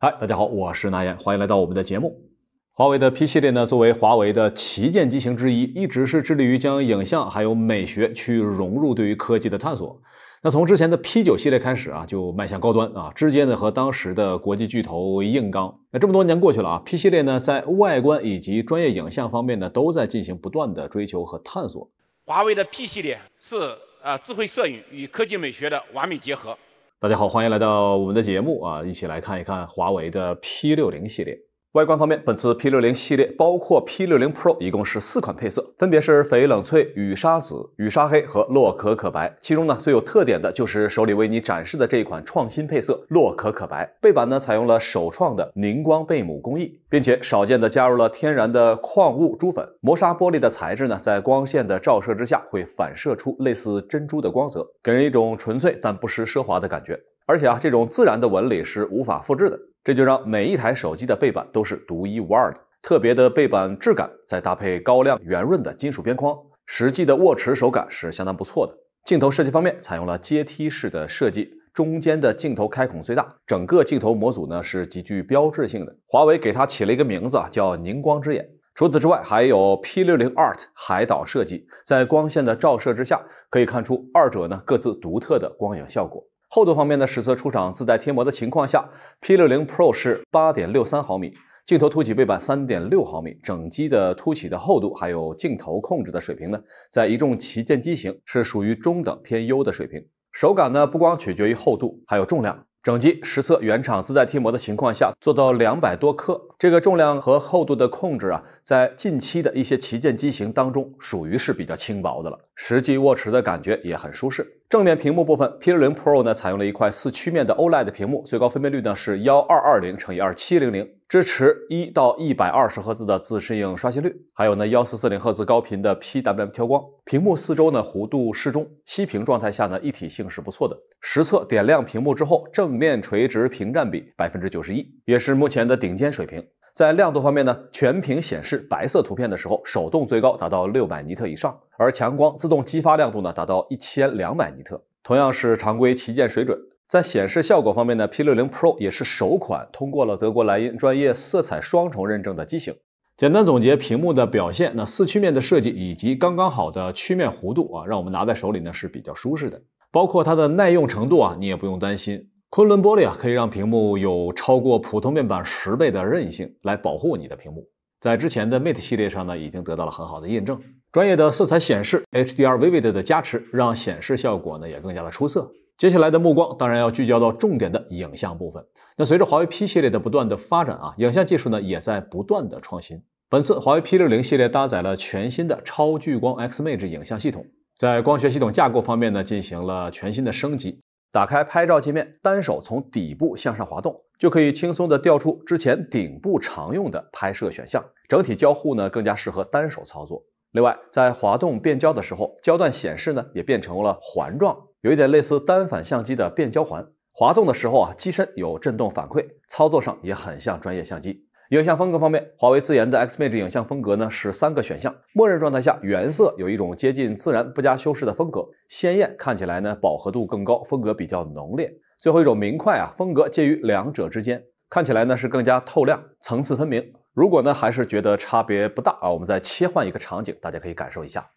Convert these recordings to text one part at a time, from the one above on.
嗨，大家好，我是拿言，欢迎来到我们的节目。华为的 P 系列呢，作为华为的旗舰机型之一，一直是致力于将影像还有美学去融入对于科技的探索。那从之前的 P 九系列开始啊，就迈向高端啊，直接呢和当时的国际巨头硬刚。那这么多年过去了啊，P 系列呢在外观以及专业影像方面呢，都在进行不断的追求和探索。华为的 P 系列是呃智慧摄影与科技美学的完美结合。大家好，欢迎来到我们的节目啊，一起来看一看华为的 P 六零系列。外观方面，本次 P 六零系列包括 P 六零 Pro，一共是四款配色，分别是翡冷翠、雨纱紫、雨纱黑和洛可可白。其中呢，最有特点的就是手里为你展示的这一款创新配色洛可可白。背板呢，采用了首创的凝光贝母工艺，并且少见的加入了天然的矿物珠粉。磨砂玻璃的材质呢，在光线的照射之下，会反射出类似珍珠的光泽，给人一种纯粹但不失奢华的感觉。而且啊，这种自然的纹理是无法复制的。这就让每一台手机的背板都是独一无二的，特别的背板质感，再搭配高亮圆润的金属边框，实际的握持手感是相当不错的。镜头设计方面，采用了阶梯式的设计，中间的镜头开孔最大，整个镜头模组呢是极具标志性的。华为给它起了一个名字啊，叫凝光之眼。除此之外，还有 P60 Art 海岛设计，在光线的照射之下，可以看出二者呢各自独特的光影效果。厚度方面呢，实测出厂自带贴膜的情况下，P60 Pro 是八点六三毫米，镜头凸起背板三点六毫米，整机的凸起的厚度还有镜头控制的水平呢，在一众旗舰机型是属于中等偏优的水平。手感呢，不光取决于厚度，还有重量。整机实测原厂自带贴膜的情况下，做到两百多克，这个重量和厚度的控制啊，在近期的一些旗舰机型当中，属于是比较轻薄的了。实际握持的感觉也很舒适。正面屏幕部分，P60 Pro 呢采用了一块四曲面的 OLED 屏幕，最高分辨率呢是幺二二零乘以二七零零，支持一到一百二十赫兹的自适应刷新率，还有呢幺四四零赫兹高频的 PWM 调光。屏幕四周呢弧度适中，息屏状态下呢一体性是不错的。实测点亮屏幕之后，正面垂直屏占比百分之九十一，也是目前的顶尖水平。在亮度方面呢，全屏显示白色图片的时候，手动最高达到六百尼特以上，而强光自动激发亮度呢达到一千两百尼特，同样是常规旗舰水准。在显示效果方面呢，P60 Pro 也是首款通过了德国莱茵专业色彩双重认证的机型。简单总结屏幕的表现，那四曲面的设计以及刚刚好的曲面弧度啊，让我们拿在手里呢是比较舒适的。包括它的耐用程度啊，你也不用担心。昆仑玻璃啊，可以让屏幕有超过普通面板十倍的韧性，来保护你的屏幕。在之前的 Mate 系列上呢，已经得到了很好的验证。专业的色彩显示，HDR Vivid 的加持，让显示效果呢也更加的出色。接下来的目光当然要聚焦到重点的影像部分。那随着华为 P 系列的不断的发展啊，影像技术呢也在不断的创新。本次华为 P60 系列搭载了全新的超聚光 Xmage 影像系统，在光学系统架构方面呢进行了全新的升级。打开拍照界面，单手从底部向上滑动，就可以轻松的调出之前顶部常用的拍摄选项。整体交互呢更加适合单手操作。另外，在滑动变焦的时候，焦段显示呢也变成了环状，有一点类似单反相机的变焦环。滑动的时候啊，机身有震动反馈，操作上也很像专业相机。影像风格方面，华为自研的 Xmage 影像风格呢是三个选项。默认状态下，原色有一种接近自然、不加修饰的风格，鲜艳，看起来呢饱和度更高，风格比较浓烈。最后一种明快啊，风格介于两者之间，看起来呢是更加透亮，层次分明。如果呢还是觉得差别不大啊，我们再切换一个场景，大家可以感受一下。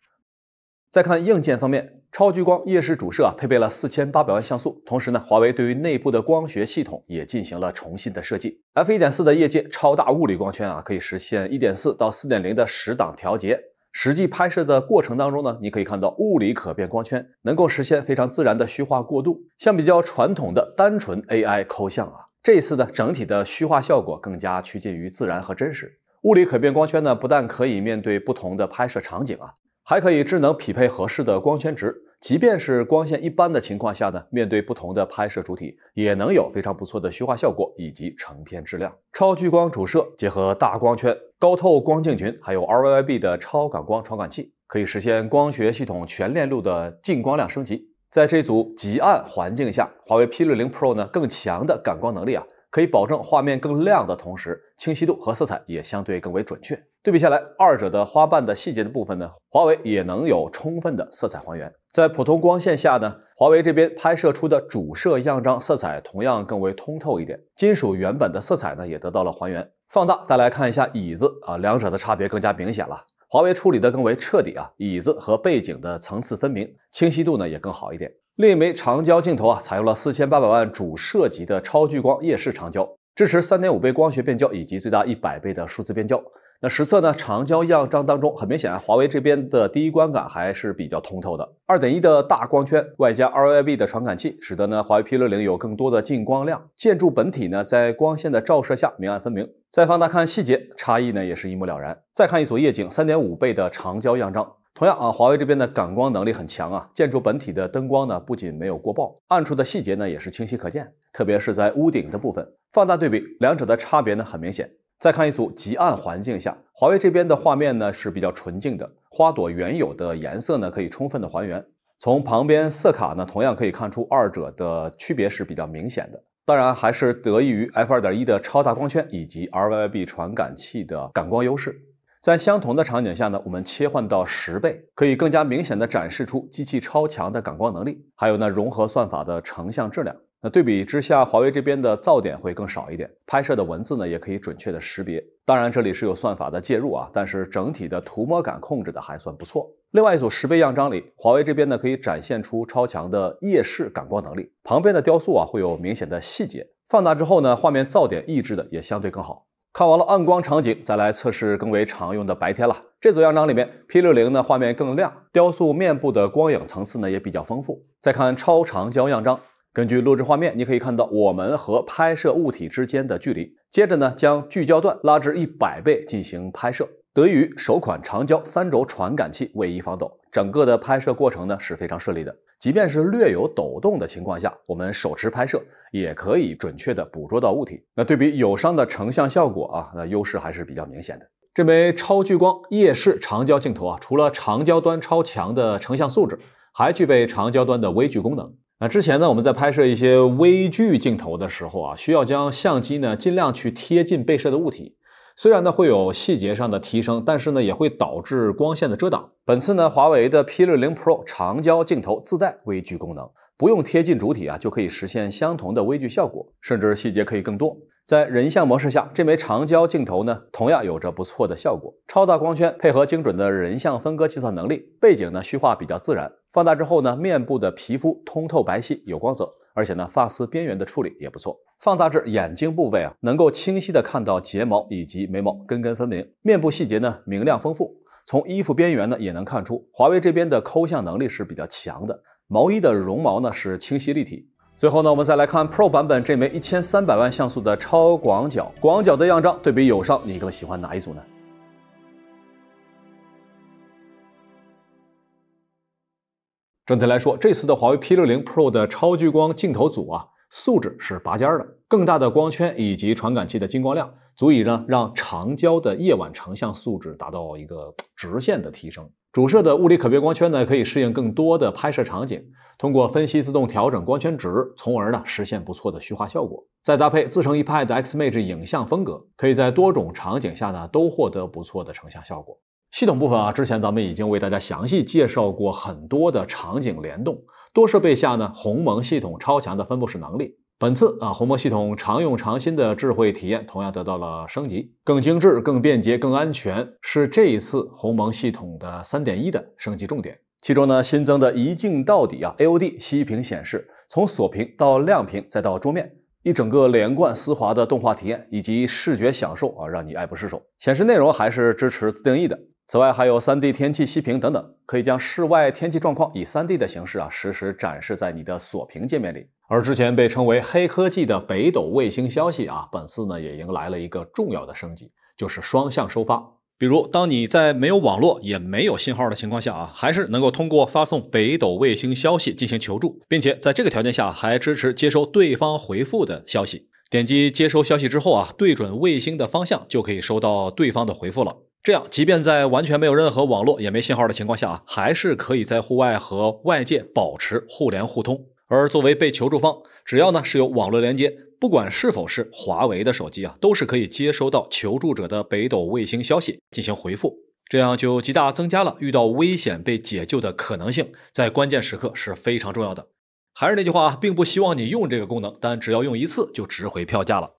再看硬件方面，超聚光夜视主摄啊，配备了四千八百万像素。同时呢，华为对于内部的光学系统也进行了重新的设计。f 一点四的业界超大物理光圈啊，可以实现一点四到四点零的十档调节。实际拍摄的过程当中呢，你可以看到物理可变光圈能够实现非常自然的虚化过渡。相比较传统的单纯 AI 抠像啊，这次呢，整体的虚化效果更加趋近于自然和真实。物理可变光圈呢，不但可以面对不同的拍摄场景啊。还可以智能匹配合适的光圈值，即便是光线一般的情况下呢，面对不同的拍摄主体，也能有非常不错的虚化效果以及成片质量。超聚光主摄结合大光圈、高透光镜群，还有 RYYB 的超感光传感器，可以实现光学系统全链路的净光量升级。在这组极暗环境下，华为 P60 Pro 呢更强的感光能力啊，可以保证画面更亮的同时，清晰度和色彩也相对更为准确。对比下来，二者的花瓣的细节的部分呢，华为也能有充分的色彩还原。在普通光线下呢，华为这边拍摄出的主摄样张色彩同样更为通透一点，金属原本的色彩呢也得到了还原。放大再来看一下椅子啊，两者的差别更加明显了。华为处理的更为彻底啊，椅子和背景的层次分明，清晰度呢也更好一点。另一枚长焦镜头啊，采用了四千八百万主摄级的超聚光夜视长焦，支持三点五倍光学变焦以及最大一百倍的数字变焦。那实测呢？长焦样张当中，很明显啊，华为这边的第一观感还是比较通透的。二点一的大光圈，外加 RYB 的传感器，使得呢华为 P 六零有更多的进光量。建筑本体呢，在光线的照射下明暗分明。再放大看细节，差异呢也是一目了然。再看一组夜景，三点五倍的长焦样张，同样啊，华为这边的感光能力很强啊。建筑本体的灯光呢，不仅没有过曝，暗处的细节呢也是清晰可见，特别是在屋顶的部分。放大对比，两者的差别呢很明显。再看一组极暗环境下，华为这边的画面呢是比较纯净的，花朵原有的颜色呢可以充分的还原。从旁边色卡呢，同样可以看出二者的区别是比较明显的。当然还是得益于 f 二点一的超大光圈以及 RYB 传感器的感光优势。在相同的场景下呢，我们切换到十倍，可以更加明显的展示出机器超强的感光能力，还有呢融合算法的成像质量。那对比之下，华为这边的噪点会更少一点，拍摄的文字呢也可以准确的识别。当然这里是有算法的介入啊，但是整体的涂抹感控制的还算不错。另外一组十倍样张里，华为这边呢可以展现出超强的夜视感光能力，旁边的雕塑啊会有明显的细节。放大之后呢，画面噪点抑制的也相对更好。看完了暗光场景，再来测试更为常用的白天了。这组样张里面，P60 呢画面更亮，雕塑面部的光影层次呢也比较丰富。再看超长焦样张。根据录制画面，你可以看到我们和拍摄物体之间的距离。接着呢，将聚焦段拉至一百倍进行拍摄。得益于首款长焦三轴传感器位移防抖，整个的拍摄过程呢是非常顺利的。即便是略有抖动的情况下，我们手持拍摄也可以准确的捕捉到物体。那对比友商的成像效果啊，那优势还是比较明显的。这枚超聚光夜视长焦镜头啊，除了长焦端超强的成像素质，还具备长焦端的微距功能。那之前呢，我们在拍摄一些微距镜头的时候啊，需要将相机呢尽量去贴近被摄的物体，虽然呢会有细节上的提升，但是呢也会导致光线的遮挡。本次呢，华为的 P60 Pro 长焦镜头自带微距功能，不用贴近主体啊，就可以实现相同的微距效果，甚至细节可以更多。在人像模式下，这枚长焦镜头呢，同样有着不错的效果。超大光圈配合精准的人像分割计算能力，背景呢虚化比较自然。放大之后呢，面部的皮肤通透白皙有光泽，而且呢发丝边缘的处理也不错。放大至眼睛部位啊，能够清晰的看到睫毛以及眉毛根根分明，面部细节呢明亮丰富。从衣服边缘呢也能看出，华为这边的抠像能力是比较强的。毛衣的绒毛呢是清晰立体。最后呢，我们再来看 Pro 版本这枚一千三百万像素的超广角，广角的样张对比友商，你更喜欢哪一组呢？整体来说，这次的华为 P60 Pro 的超聚光镜头组啊，素质是拔尖的，更大的光圈以及传感器的进光量，足以呢让长焦的夜晚成像素质达到一个直线的提升。主摄的物理可变光圈呢，可以适应更多的拍摄场景，通过分析自动调整光圈值，从而呢实现不错的虚化效果。再搭配自成一派的 Xmage 影像风格，可以在多种场景下呢都获得不错的成像效果。系统部分啊，之前咱们已经为大家详细介绍过很多的场景联动，多设备下呢鸿蒙系统超强的分布式能力。本次啊，鸿蒙系统常用常新的智慧体验同样得到了升级，更精致、更便捷、更安全，是这一次鸿蒙系统的三点一的升级重点。其中呢，新增的一镜到底啊，AOD 息屏显示，从锁屏到亮屏再到桌面，一整个连贯丝滑的动画体验以及视觉享受啊，让你爱不释手。显示内容还是支持自定义的。此外，还有 3D 天气息屏等等，可以将室外天气状况以 3D 的形式啊，实时展示在你的锁屏界面里。而之前被称为黑科技的北斗卫星消息啊，本次呢也迎来了一个重要的升级，就是双向收发。比如，当你在没有网络也没有信号的情况下啊，还是能够通过发送北斗卫星消息进行求助，并且在这个条件下还支持接收对方回复的消息。点击接收消息之后啊，对准卫星的方向就可以收到对方的回复了。这样，即便在完全没有任何网络也没信号的情况下啊，还是可以在户外和外界保持互联互通。而作为被求助方，只要呢是有网络连接，不管是否是华为的手机啊，都是可以接收到求助者的北斗卫星消息进行回复，这样就极大增加了遇到危险被解救的可能性，在关键时刻是非常重要的。还是那句话，并不希望你用这个功能，但只要用一次就值回票价了。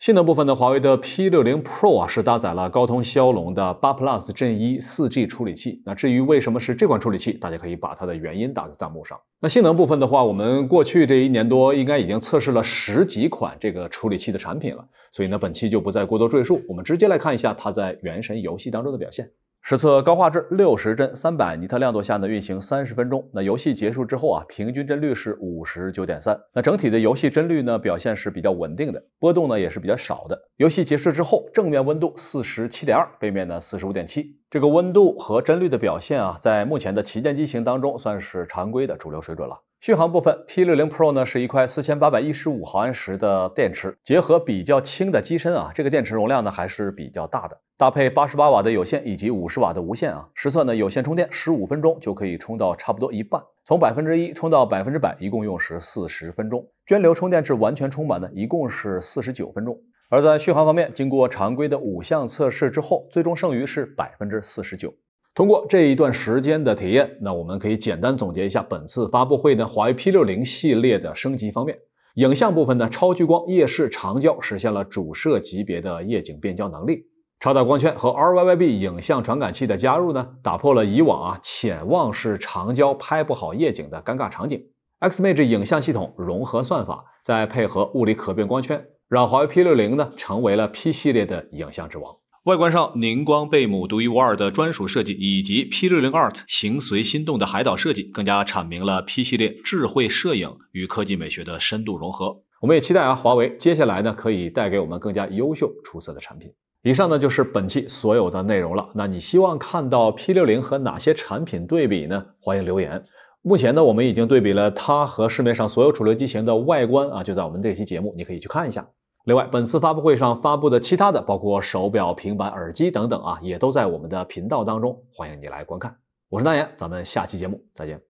性能部分呢，华为的 P60 Pro 啊是搭载了高通骁龙的八 Plus 阵一 4G 处理器。那至于为什么是这款处理器，大家可以把它的原因打在弹幕上。那性能部分的话，我们过去这一年多应该已经测试了十几款这个处理器的产品了，所以呢，本期就不再过多赘述，我们直接来看一下它在《原神》游戏当中的表现。实测高画质六十帧三百尼特亮度下呢运行三十分钟，那游戏结束之后啊，平均帧率是五十九点三，那整体的游戏帧率呢表现是比较稳定的，波动呢也是比较少的。游戏结束之后，正面温度四十七点二，背面呢四十五点七，这个温度和帧率的表现啊，在目前的旗舰机型当中算是常规的主流水准了。续航部分，P60 Pro 呢是一块四千八百一十五毫安时的电池，结合比较轻的机身啊，这个电池容量呢还是比较大的。搭配八十八瓦的有线以及五十瓦的无线啊，实测呢有线充电十五分钟就可以充到差不多一半，从百分之一充到百分之百一共用时四十分钟，涓流充电至完全充满呢一共是四十九分钟。而在续航方面，经过常规的五项测试之后，最终剩余是百分之四十九。通过这一段时间的体验，那我们可以简单总结一下本次发布会的华为 P60 系列的升级方面。影像部分呢，超聚光夜视长焦实现了主摄级别的夜景变焦能力。超大光圈和 RYYB 影像传感器的加入呢，打破了以往啊潜望式长焦拍不好夜景的尴尬场景。Xmage 影像系统融合算法，再配合物理可变光圈，让华为 P60 呢成为了 P 系列的影像之王。外观上，凝光贝母独一无二的专属设计，以及 P60 Art 形随心动的海岛设计，更加阐明了 P 系列智慧摄影与科技美学的深度融合。我们也期待啊，华为接下来呢，可以带给我们更加优秀出色的产品。以上呢就是本期所有的内容了。那你希望看到 P60 和哪些产品对比呢？欢迎留言。目前呢，我们已经对比了它和市面上所有主流机型的外观啊，就在我们这期节目，你可以去看一下。另外，本次发布会上发布的其他的，包括手表、平板、耳机等等啊，也都在我们的频道当中，欢迎你来观看。我是大岩，咱们下期节目再见。